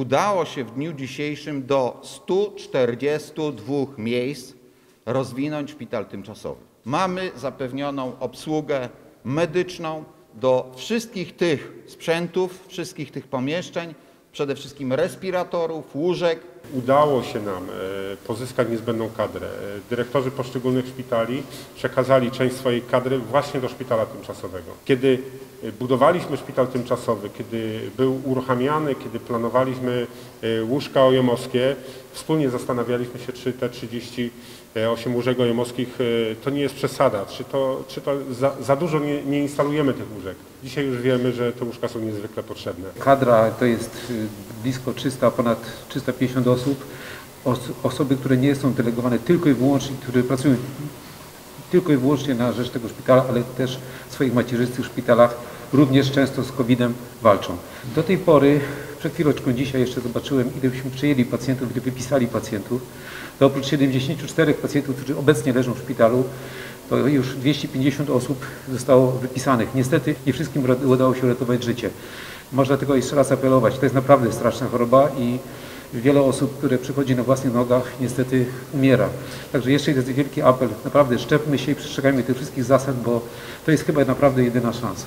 udało się w dniu dzisiejszym do 142 miejsc rozwinąć szpital tymczasowy. Mamy zapewnioną obsługę medyczną do wszystkich tych sprzętów, wszystkich tych pomieszczeń, przede wszystkim respiratorów, łóżek, Udało się nam e, pozyskać niezbędną kadrę. E, Dyrektorzy poszczególnych szpitali przekazali część swojej kadry właśnie do szpitala tymczasowego. Kiedy e, budowaliśmy szpital tymczasowy, kiedy był uruchamiany, kiedy planowaliśmy łóżka ojomowskie, wspólnie zastanawialiśmy się, czy te 38 łóżek ojomowskich to nie jest przesada, czy to, czy to za, za dużo nie, nie instalujemy tych łóżek. Dzisiaj już wiemy, że te łóżka są niezwykle potrzebne. Kadra to jest y, blisko 300, ponad 350 osób. Os osoby, które nie są delegowane tylko i wyłącznie, które pracują tylko i wyłącznie na rzecz tego szpitala, ale też w swoich macierzystych szpitalach również często z COVID-em walczą. Do tej pory, przed chwileczką dzisiaj jeszcze zobaczyłem, ile byśmy przyjęli pacjentów, ile wypisali pacjentów. To oprócz 74 pacjentów, którzy obecnie leżą w szpitalu, to już 250 osób zostało wypisanych. Niestety nie wszystkim udało się uratować życie. Można tylko jeszcze raz apelować. To jest naprawdę straszna choroba i wiele osób, które przychodzi na własnych nogach, niestety umiera. Także jeszcze jest wielki apel. Naprawdę szczepmy się i przestrzegajmy tych wszystkich zasad, bo to jest chyba naprawdę jedyna szansa.